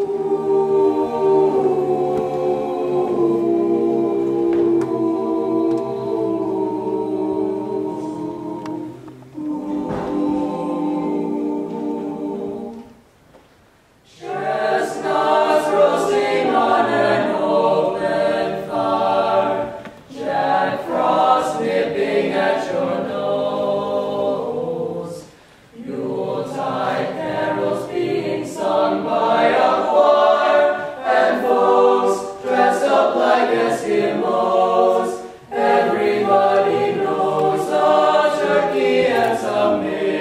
Ooh. amém.